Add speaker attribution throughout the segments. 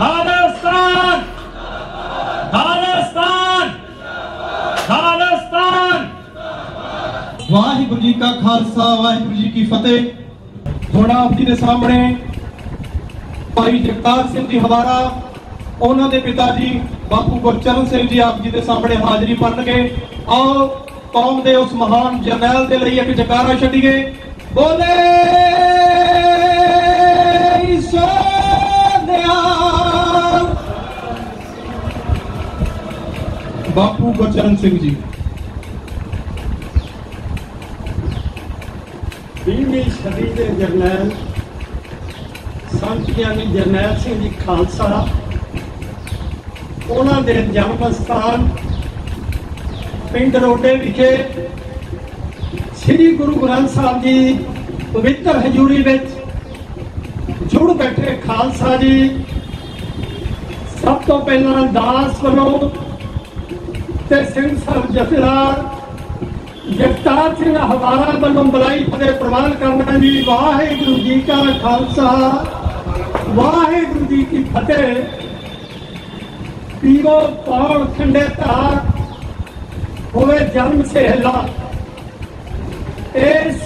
Speaker 1: ਖਾਲਿਸਤਾਨ ਵਾਹਿਗੁਰੂ ਜੀ ਕਾ ਖਾਲਸਾ, ਵਾਹਿਗੁਰੂ ਜੀ ਕੀ ਫਤਿਹ। ਹੁਣ ਆਪ ਜੀ ਦੇ ਸਾਹਮਣੇ ਭਾਈ ਜਗਤਾਰ ਸਿੰਘ ਜੀ ਹਵਾਰਾ, ਉਹਨਾਂ ਦੇ ਪਿਤਾ ਜੀ ਬਾਪੂ ਗੁਰਚਰਨ ਸਿੰਘ ਜੀ ਆਪ ਜੀ ਦੇ ਸਾਹਮਣੇ ਹਾਜ਼ਰੀ ਭਰਨਗੇ। ਆਓ, ਕੌਮ ਦੇ ਉਸ ਮਹਾਨ ਜਰਨੈਲ ਦੇ ਲਈ ਇੱਕ ਜਕਾਰਾ ਛੱਡੀਏ। ਬੋਲੇ! ਬਾਪੂ ਗੁਰਚਰਨ ਸਿੰਘ ਜੀ
Speaker 2: ਵੀਹਵੀਂ ਸਦੀ ਦੇ ਜਰਨੈਲ ਸੰਤ ਗਿਆਨੀ ਜਰਨੈਲ ਸਿੰਘ ਜੀ ਖਾਲਸਾ ਉਹਨਾਂ ਦੇ ਜਨਮ ਸਥਾਨ ਪਿੰਡ ਰੋਡੇ ਵਿਖੇ ਸ੍ਰੀ ਗੁਰੂ ਗ੍ਰੰਥ ਸਾਹਿਬ ਜੀ ਪਵਿੱਤਰ ਹਜ਼ੂਰੀ ਵਿੱਚ ਜੁੜ ਬੈਠੇ ਖਾਲਸਾ ਜੀ ਸਭ ਤੋਂ ਪਹਿਲਾਂ ਦਾਸ ਵੱਲੋਂ ਤੇ ਸਿੰਘ ਸਾਹਿਬ ਜਥੇਦਾਰ ਜਗਤਾਰ ਸਿੰਘ ਹਵਾਰਾ ਵੱਲੋਂ ਬਲਾਈ ਫਤਿਹ ਪ੍ਰਵਾਨ ਕਰਨਾ ਜੀ। ਵਾਹਿਗੁਰੂ ਜੀ ਕਾ ਖਾਲਸਾ। ਵਾਹਿਗੁਰੂ ਜੀ ਕੀ ਫਤਿਹ। ਪੀਰੋ ਪੌਣ ਖੰਡੇ ਧਾਰ ਹੋਵੇ ਜਨਮ ਸਹਿਲਾ। ਇਸ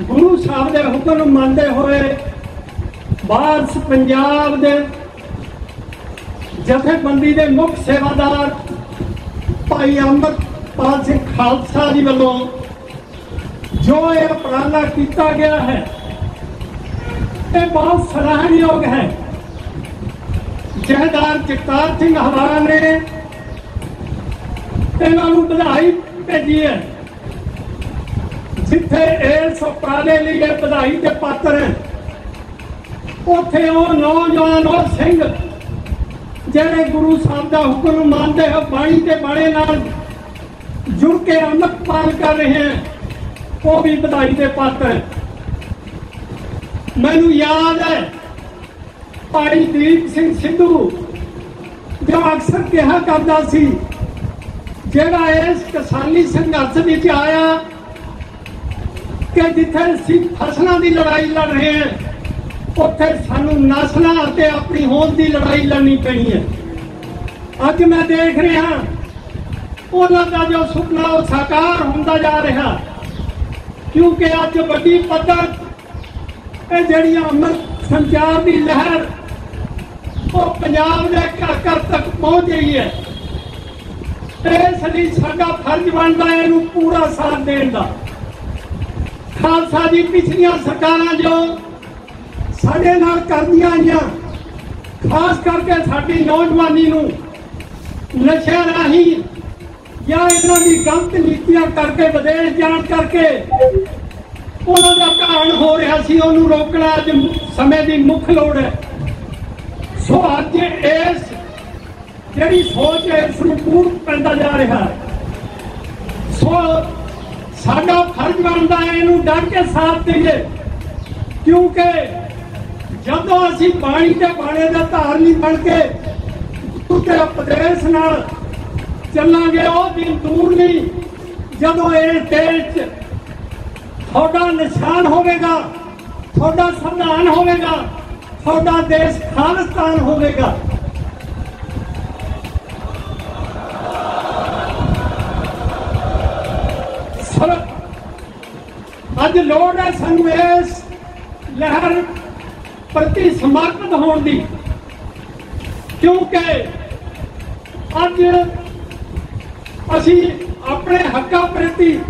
Speaker 2: ਗੁਰੂ ਸਾਹਿਬ ਦੇ ਹੁਕਮ ਨੂੰ ਮੰਨਦੇ ਹੋਏ ਬਾਰਸ ਪੰਜਾਬ ਦੇ ਜਥੇਬੰਦੀ ਦੇ ਮੁੱਖ ਸੇਵਾਦਾਰ ਭਾਈ ਅੰਮ੍ਰਿਤਪਾਲ ਸਿੰਘ ਖਾਲਸਾ ਜੀ ਵੱਲੋਂ ਜੋ ਇਹ ਉਪਰਾਲਾ ਕੀਤਾ ਗਿਆ ਹੈ, ਇਹ ਬਹੁਤ ਸਰਾਹਣਯੋਗ ਹੈ। ਜਹਦਾਰ ਜਗਤਾਰ ਸਿੰਘ ਹਵਾਰਾ ਨੇ ਇਹਨਾਂ ਨੂੰ ਵਧਾਈ ਭੇਜੀ ਹੈ। ਜਿੱਥੇ ਇਸ ਉਪਰਾਲੇ ਲਈ ਇਹ ਵਧਾਈ ਦੇ ਪਾਤਰ ਹੈ, ਉੱਥੇ ਉਹ ਨੌਜਵਾਨ ਉਹ ਸਿੰਘ ਜਿਹੜੇ ਗੁਰੂ ਸਾਹਿਬ ਦਾ ਹੁਕਮ ਮੰਨਦੇ ਹੋ ਬਾਣੀ ਤੇ ਬਾਣੇ ਨਾਲ ਜੁੜ ਕੇ ਅੰਮ੍ਰਿਤ ਪਾਲ ਕਰ ਰਹੇ ਹਨ ਉਹ ਵੀ ਵਧਾਈ ਦੇ ਪਾਤਰ ਹੈ। ਮੈਨੂੰ ਯਾਦ ਹੈ, ਭਾਈ ਦੀਪ ਸਿੰਘ ਸਿੱਧੂ ਜੋ ਅਕਸਰ ਕਿਹਾ ਕਰਦਾ ਸੀ, ਜਿਹੜਾ ਇਸ ਕਿਸਾਨੀ ਸੰਘਰਸ਼ ਵਿੱਚ ਆਇਆ ਕਿ ਜਿੱਥੇ ਅਸੀਂ ਫਸਲਾਂ ਦੀ ਲੜਾਈ ਲੜ ਰਹੇ ਹਾਂ ਉੱਥੇ ਸਾਨੂੰ ਨਸਲਾਂ ਅਤੇ ਆਪਣੀ ਹੋਂਦ ਦੀ ਲੜਾਈ ਲੜਨੀ ਪੈਣੀ ਹੈ। ਅੱਜ ਮੈਂ ਦੇਖ ਰਿਹਾ ਉਹਨਾਂ ਦਾ ਜੋ ਸੁਪਨਾ, ਉਹ ਸਾਕਾਰ ਹੁੰਦਾ ਜਾ ਰਿਹਾ। ਕਿਉਂਕਿ ਅੱਜ ਵੱਡੀ ਪੱਧਰ ਇਹ ਜਿਹੜੀਆਂ ਅੰਮ੍ਰਿਤ ਸੰਚਾਰ ਦੀ ਲਹਿਰ, ਉਹ ਪੰਜਾਬ ਦੇ ਘਰ ਘਰ ਤੱਕ ਪਹੁੰਚ ਰਹੀ ਹੈ। ਇਸ ਲਈ ਸਾਡਾ ਫਰਜ਼ ਬਣਦਾ ਹੈ ਇਹਨੂੰ ਪੂਰਾ ਸਾਥ ਦੇਣ ਦਾ। ਖਾਲਸਾ ਜੀ, ਪਿਛਲੀਆਂ ਸਰਕਾਰਾਂ ਜੋ ਸਾਡੇ ਨਾਲ ਕਰਦੀਆਂ ਆਈਆਂ। ਖਾਸ ਕਰਕੇ ਸਾਡੀ ਨੌਜਵਾਨੀ ਨੂੰ ਨਸ਼ਿਆਂ ਰਾਹੀਂ ਜਾਂ ਇਹਨਾਂ ਦੀ ਗਲਤ ਨੀਤੀਆਂ ਕਰਕੇ, ਵਿਦੇਸ਼ ਜਾਣ ਕਰਕੇ ਉਹਨਾਂ ਦਾ ਘਾਣ ਹੋ ਰਿਹਾ ਸੀ, ਉਹਨੂੰ ਰੋਕਣਾ ਅੱਜ ਸਮੇਂ ਦੀ ਮੁੱਖ ਲੋੜ ਹੈ। ਸੋ ਅੱਜ ਇਸ ਜਿਹੜੀ ਸੋਚ ਹੈ, ਇਸ ਨੂੰ ਪੂਰ ਪੈਂਦਾ ਜਾ ਰਿਹਾ ਸੋ ਸਾਡਾ ਫਰਜ਼ ਬਣਦਾ ਹੈ, ਇਹਨੂੰ ਡਟ ਕੇ ਸਾਥ ਦੇਈਏ, ਕਿਉਂਕਿ ਜਦੋਂ ਅਸੀਂ ਬਾਣੀ ਤੇ ਬਾਣੇ ਦਾ ਧਾਰਨੀ ਬਣ ਕੇ ਉੱਤੇ ਉਪਦੇਸ਼ ਨਾਲ ਚੱਲਾਂਗੇ, ਉਹ ਦਿਨ ਦੂਰ ਨਹੀਂ। ਜਦੋਂ ਇਹ ਦੇਸ਼ 'ਚ ਤੁਹਾਡਾ ਨਿਸ਼ਾਨ ਹੋਵੇਗਾ, ਤੁਹਾਡਾ ਸੰਵਿਧਾਨ ਹੋਵੇਗਾ, ਤੁਹਾਡਾ ਦੇਸ਼ ਖਾਲਿਸਤਾਨ ਹੋਵੇਗਾ। ਅੱਜ ਲੋੜ ਹੈ ਸਾਨੂੰ ਇਸ ਲਹਿਰ ਪ੍ਰਤੀ ਸਮਰਪਿਤ ਹੋਣ ਦੀ। ਕਿਉਂਕਿ ਅੱਜ ਅਸੀਂ ਆਪਣੇ ਹੱਕਾਂ ਪ੍ਰਤੀ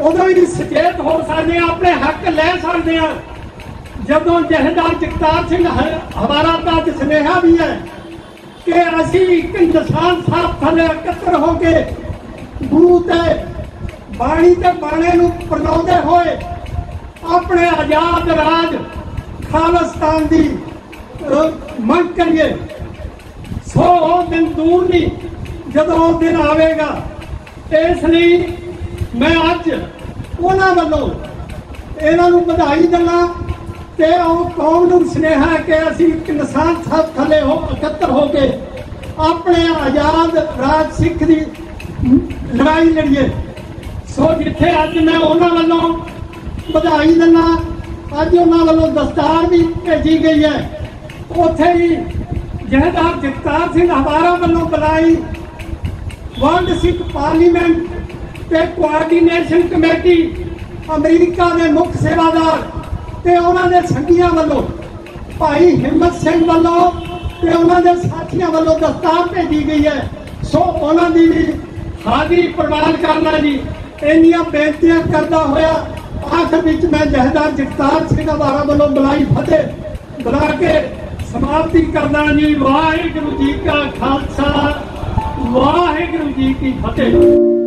Speaker 2: ਉਦੋਂ ਹੀ ਸੁਚੇਤ ਹੋ ਸਕਦੇ ਹਾਂ, ਆਪਣੇ ਹੱਕ ਲੈ ਸਕਦੇ ਹਾਂ। ਜਦੋਂ ਜਹਦਾਰ ਜਗਤਾਰ ਸਿੰਘ ਹ- ਹਵਾਰਾ ਅੱਜ ਸੁਨੇਹਾ ਵੀ ਹੈ ਕਿ ਅਸੀਂ ਇੱਕ ਇਨਸਾਨ ਸਾਹਿਬ ਥੱਲੇ ਇਕੱਤਰ ਹੋ ਕੇ ਗੁਰੂ ਤੇ ਬਾਣੀ ਤੇ ਬਾਣੇ ਨੂੰ ਪ੍ਰਣਾਉਂਦੇ ਹੋਏ ਆਪਣੇ ਆਜ਼ਾਦ ਰਾਜ ਖਾਲਿਸਤਾਨ ਦੀ ਮੰਗ ਕਰੀਏ। ਸੋ ਉਹ ਦਿਨ ਦੂਰ ਨਹੀਂ, ਜਦੋਂ ਉਹ ਦਿਨ ਆਵੇਗਾ। ਇਸ ਲਈ ਮੈਂ ਅੱਜ ਉਹਨਾਂ ਵੱਲੋਂ ਇਹਨਾਂ ਨੂੰ ਵਧਾਈ ਦਿੰਦਾ ਤੇ ਉਹ ਕੌਮ ਨੂੰ ਸੁਨੇਹਾ ਕਿ ਅਸੀਂ ਇੱਕ ਨਿਸ਼ਾਨ ਸਾਹਿਬ ਥੱਲੇ ਹੋ, ਇਕੱਤਰ ਹੋ ਕੇ ਆਪਣੇ ਆਜ਼ਾਦ ਰਾਜ ਸਿੱਖ ਦੀ ਲੜਾਈ ਲੜੀਏ। ਸੋ ਜਿੱਥੇ ਅੱਜ ਮੈਂ ਉਹਨਾਂ ਵੱਲੋਂ ਵਧਾਈ ਦਿੰਦਾ ਅੱਜ ਉਹਨਾਂ ਵੱਲੋਂ ਦਸਤਾਰ ਵੀ ਭੇਜੀ ਗਈ ਹੈ। ਉੱਥੇ ਹੀ ਜਹਦਾਰ ਜਗਤਾਰ ਸਿੰਘ ਹਵਾਰਾ ਵੱਲੋਂ ਬੁਲਾਈ ਵਰਲਡ ਸਿੱਖ ਪਾਰਲੀਮੈਂਟ ਤੇ ਕੋਆਰਡੀਨੇਸ਼ਨ ਕਮੇਟੀ ਅਮਰੀਕਾ ਦੇ ਮੁੱਖ ਸੇਵਾਦਾਰ ਤੇ ਉਹਨਾਂ ਦੇ ਸੰਗੀਆਂ ਵੱਲੋਂ, ਭਾਈ ਹਿੰਮਤ ਸਿੰਘ ਵੱਲੋਂ ਤੇ ਉਹਨਾਂ ਦੇ ਸਾਥੀਆਂ ਵੱਲੋਂ ਦਸਤਾਰ ਭੇਜੀ ਗਈ ਹੈ। ਸੋ ਉਹਨਾਂ ਦੀ ਵੀ ਹਾਜ਼ਰੀ ਪ੍ਰਵਾਨ ਕਰਨਾ ਜੀ ਇੰਨੀਆਂ ਬੇਨਤੀਆਂ ਕਰਦਾ ਹੋਇਆ आखिर मैं जहदार जगतार सिंह अदारा वालों बुलाई फतेह। बुला के समाप्ति करना जी, वाहेगुरु जी का खालसा। वाहेगुरु जी की फतेह।